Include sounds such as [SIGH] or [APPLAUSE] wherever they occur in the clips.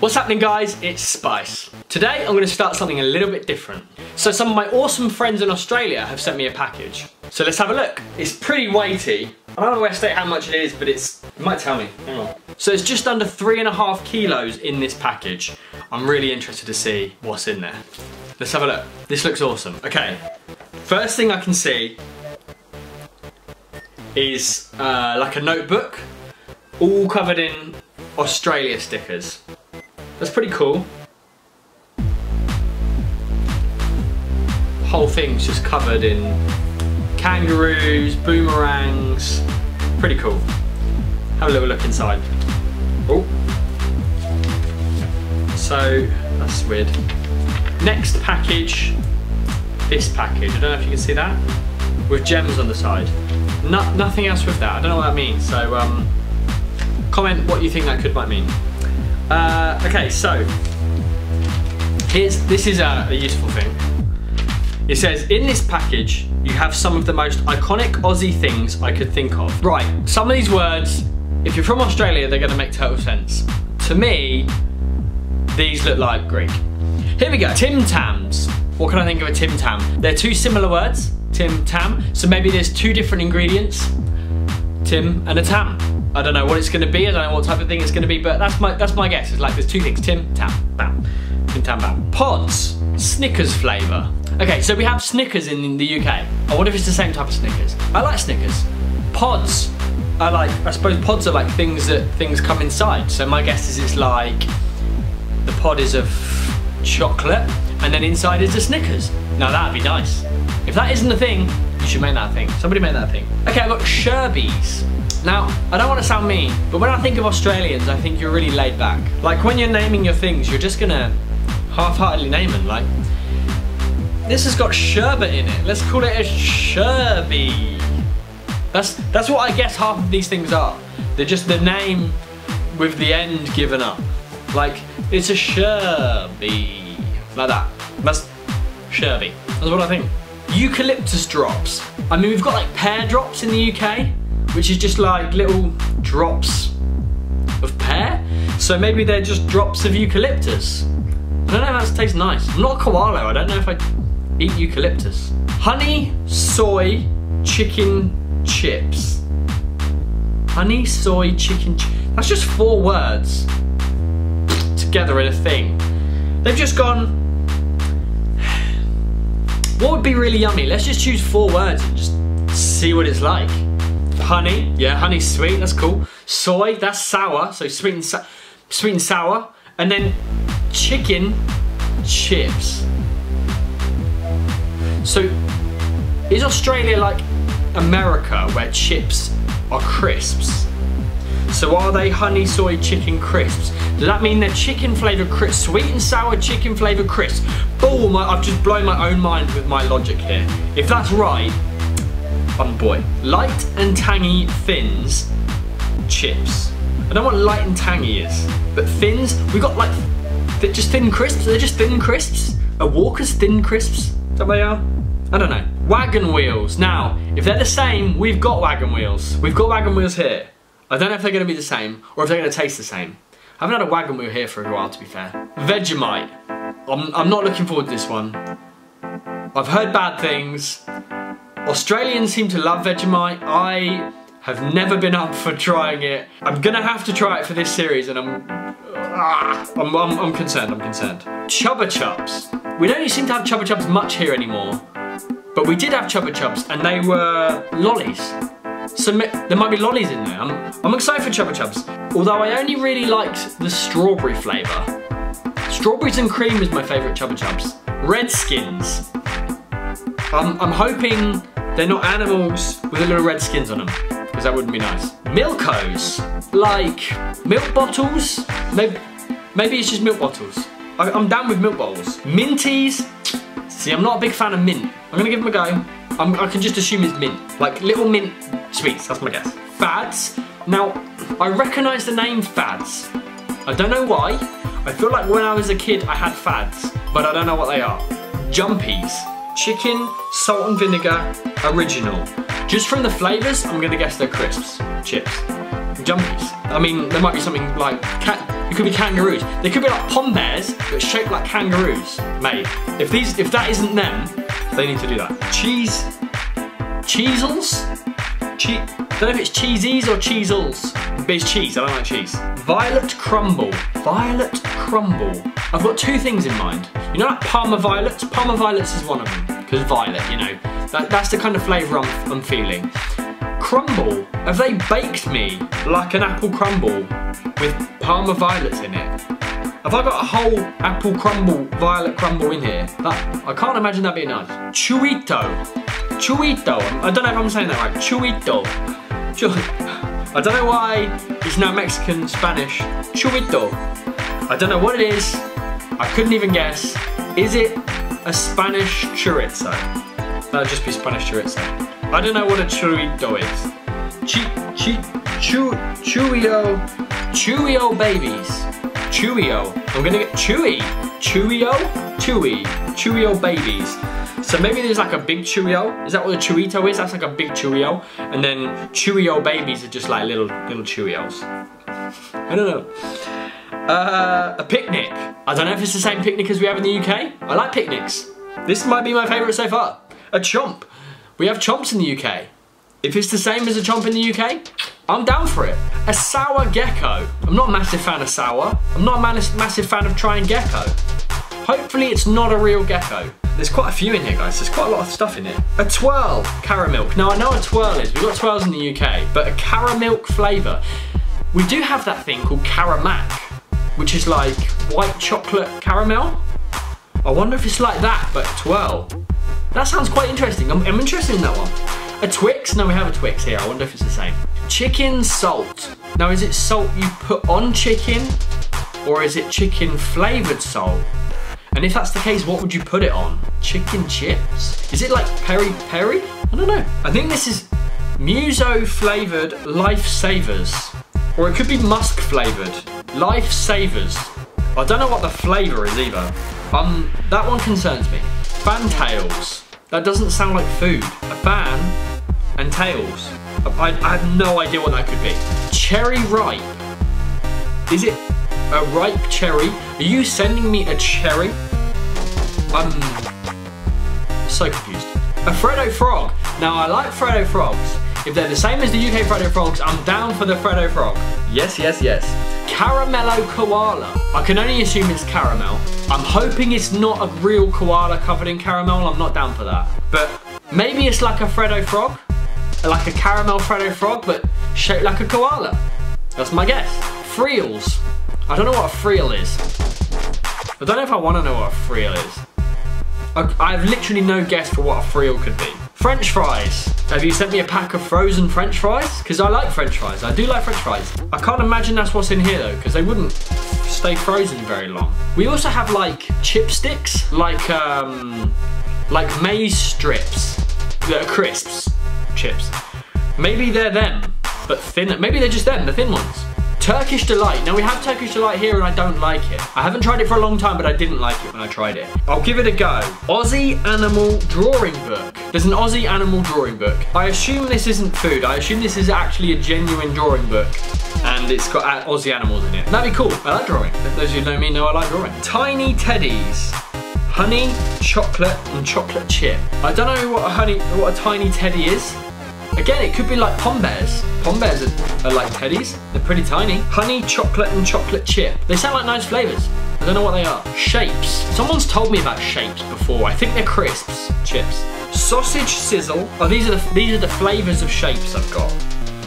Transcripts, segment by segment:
What's happening guys? It's Spice. Today I'm going to start something a little bit different. So some of my awesome friends in Australia have sent me a package. So let's have a look. It's pretty weighty. I don't know where to state how much it is, but it's, it might tell me, hang on. So it's just under three and a half kilos in this package. I'm really interested to see what's in there. Let's have a look. This looks awesome. Okay, first thing I can see is uh, like a notebook, all covered in Australia stickers. That's pretty cool. Whole thing's just covered in kangaroos, boomerangs. Pretty cool. Have a little look inside. Oh. So, that's weird. Next package, this package. I don't know if you can see that. With gems on the side. No, nothing else with that. I don't know what that means. So, um, comment what you think that could might mean. Uh, okay, so here's this is a, a useful thing. It says, in this package, you have some of the most iconic Aussie things I could think of. Right, some of these words, if you're from Australia, they're gonna make total sense. To me, these look like Greek. Here we go, Tim Tams. What can I think of a Tim Tam? They're two similar words, Tim Tam. So maybe there's two different ingredients, Tim and a Tam. I don't know what it's going to be. I don't know what type of thing it's going to be, but that's my that's my guess. It's like there's two things: Tim Tam Bam, Tim Tam Bam. Pods, Snickers flavour. Okay, so we have Snickers in the UK. I wonder if it's the same type of Snickers. I like Snickers. Pods. I like. I suppose pods are like things that things come inside. So my guess is it's like the pod is of chocolate, and then inside is a Snickers. Now that'd be nice. If that isn't a thing, you should make that a thing. Somebody make that a thing. Okay, I've got Sherbies. Now, I don't want to sound mean, but when I think of Australians, I think you're really laid back. Like when you're naming your things, you're just gonna half-heartedly name them. Like, this has got sherbet in it. Let's call it a Sherby. That's that's what I guess half of these things are. They're just the name with the end given up. Like, it's a Sherby. Like that. That's Sherby. That's what I think. Eucalyptus drops. I mean, we've got like pear drops in the UK which is just like little drops of pear. So maybe they're just drops of eucalyptus. I don't know if that tastes nice. I'm not a koala, I don't know if I eat eucalyptus. Honey, soy, chicken chips. Honey, soy, chicken That's just four words together in a thing. They've just gone, [SIGHS] what would be really yummy? Let's just choose four words and just see what it's like. Honey, yeah, honey's sweet, that's cool. Soy, that's sour, so sweet and, sweet and sour. And then chicken chips. So, is Australia like America where chips are crisps? So are they honey soy chicken crisps? Does that mean they're chicken flavoured crisps? Sweet and sour chicken flavoured crisps? Boom, I've just blown my own mind with my logic here. If that's right, fun boy. Light and tangy Thins chips. I don't know what light and tangy is, but thins, we got like, they're just thin crisps, they're just thin crisps. A Walker's thin crisps, is that they are? I don't know. Wagon wheels. Now, if they're the same, we've got wagon wheels. We've got wagon wheels here. I don't know if they're gonna be the same, or if they're gonna taste the same. I haven't had a wagon wheel here for a while, to be fair. Vegemite. I'm, I'm not looking forward to this one. I've heard bad things. Australians seem to love Vegemite. I have never been up for trying it. I'm gonna have to try it for this series and I'm, ah, I'm, I'm, I'm concerned, I'm concerned. Chupa Chups. We don't seem to have Chupa Chups much here anymore, but we did have Chupa Chups and they were lollies. So there might be lollies in there. I'm, I'm excited for Chupa Chups. Although I only really liked the strawberry flavour. Strawberries and cream is my favourite Chupa Chups. Redskins. I'm, hoping they're not animals with a little red skins on them, because that wouldn't be nice. Milkos, like milk bottles. Maybe, maybe it's just milk bottles. I, am down with milk bottles. Minties, see I'm not a big fan of mint. I'm gonna give them a go. I'm, I can just assume it's mint, like little mint sweets, that's my guess. Fads, now I recognise the name Fads. I don't know why. I feel like when I was a kid I had fads, but I don't know what they are. Jumpies, chicken, salt and vinegar, original. Just from the flavours, I'm gonna guess they're crisps, chips, jumpies. I mean, there might be something like, It could be kangaroos. They could be like pom bears, but shaped like kangaroos. Mate, if these, if that isn't them, they need to do that. Cheese, Cheezels? Che I don't know if it's cheesies or Cheezels. But it's cheese, I don't like cheese. Violet crumble. Violet crumble. I've got two things in mind. You know like Parma violets? Parma violets is one of them. Because violet, you know. That, that's the kind of flavour I'm, I'm feeling. Crumble. Have they baked me like an apple crumble with Parma violets in it? Have I got a whole apple crumble, violet crumble in here? That, I can't imagine that being nice. Chuito. Chuito. I don't know if I'm saying that right. Chuito. I don't know why it's now Mexican Spanish. Chuito. I don't know what it is. I couldn't even guess. Is it a Spanish chorizo? That'll just be Spanish chorizo. I don't know what a churrito is. Chi, chi, chew, chewio, chewio babies. Chewio. I'm gonna get chewy. Chewio, chewy, chewio babies. So maybe there's like a big Cheerio. Is that what a Chewito is? That's like a big Cheerio. And then Cheerio babies are just like little little Cheerios. I don't know. Uh, a picnic. I don't know if it's the same picnic as we have in the UK. I like picnics. This might be my favourite so far. A chomp. We have chomps in the UK. If it's the same as a chomp in the UK, I'm down for it. A sour gecko. I'm not a massive fan of sour. I'm not a massive fan of trying gecko. Hopefully it's not a real gecko. There's quite a few in here, guys. There's quite a lot of stuff in here. A twirl caramel. Now, I know a twirl is. We've got twirls in the UK, but a caramel flavour. We do have that thing called Caramac, which is like white chocolate caramel. I wonder if it's like that, but twirl. That sounds quite interesting. I'm, I'm interested in that one. A Twix? No, we have a Twix here. I wonder if it's the same. Chicken salt. Now, is it salt you put on chicken? Or is it chicken flavoured salt? And if that's the case, what would you put it on? Chicken chips? Is it like peri peri? I don't know. I think this is Muso flavoured Life Savers. Or it could be musk flavoured. Life Savers. I don't know what the flavour is either. Um, that one concerns me. Fantails. That doesn't sound like food. A fan and tails. I, I have no idea what that could be. Cherry ripe. Is it a ripe cherry. Are you sending me a cherry? I'm so confused. A Freddo Frog. Now I like Freddo Frogs. If they're the same as the UK Freddo Frogs, I'm down for the Freddo Frog. Yes, yes, yes. Caramello Koala. I can only assume it's caramel. I'm hoping it's not a real koala covered in caramel. I'm not down for that. But maybe it's like a Freddo Frog. Like a caramel Freddo Frog, but shaped like a koala. That's my guess. Freels. I don't know what a friel is. I don't know if I want to know what a friel is. I, I have literally no guess for what a friel could be. French fries. Have you sent me a pack of frozen French fries? Because I like French fries. I do like French fries. I can't imagine that's what's in here though, because they wouldn't stay frozen very long. We also have like chipsticks, like um, like maize strips that are crisps, chips. Maybe they're them, but thinner. Maybe they're just them, the thin ones. Turkish Delight. Now we have Turkish Delight here and I don't like it. I haven't tried it for a long time, but I didn't like it when I tried it. I'll give it a go. Aussie Animal Drawing Book. There's an Aussie Animal Drawing Book. I assume this isn't food. I assume this is actually a genuine drawing book and it's got uh, Aussie animals in it. That'd be cool. I like drawing. Those who know me know I like drawing. Tiny Teddies. Honey, chocolate, and chocolate chip. I don't know what a honey, what a tiny teddy is. Again, it could be like pom bears. Pom bears are, are, like teddies. They're pretty tiny. Honey, chocolate, and chocolate chip. They sound like nice flavors. I don't know what they are. Shapes. Someone's told me about shapes before. I think they're crisps, chips. Sausage sizzle. Oh, these are the these are the flavors of shapes I've got.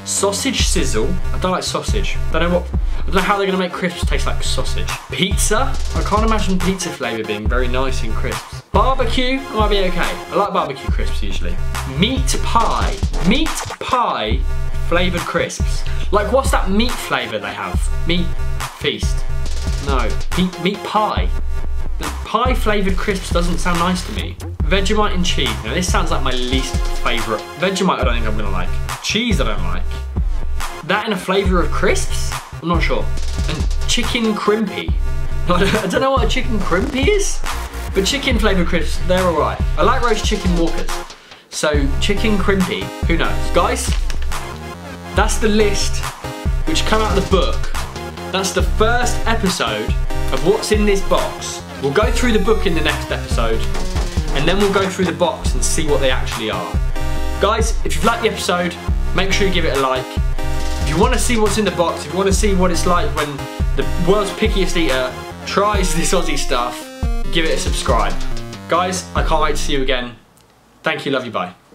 Sausage sizzle. I don't like sausage. I don't know what. I don't know how they're gonna make crisps taste like sausage. Pizza. I can't imagine pizza flavor being very nice in crisps. Barbecue, I might be okay. I like barbecue crisps usually. Meat pie. Meat pie flavored crisps. Like what's that meat flavor they have? Meat feast. No, meat, meat pie. The pie flavored crisps doesn't sound nice to me. Vegemite and cheese. Now this sounds like my least favorite. Vegemite I don't think I'm gonna like. Cheese I don't like. That in a flavor of crisps? I'm not sure. And chicken crimpy. [LAUGHS] I don't know what a chicken crimpy is. But chicken flavour crisps, they're alright. I like roast chicken walkers. So chicken crimpy, who knows? Guys, that's the list which come out of the book That's the first episode of what's in this box. We'll go through the book in the next episode, and then we'll go through the box and see what they actually are. Guys, if you've liked the episode, make sure you give it a like. If you want to see what's in the box, if you want to see what it's like when the world's pickiest eater tries this Aussie stuff, give it a subscribe. Guys, I can't wait to see you again. Thank you, love you, bye.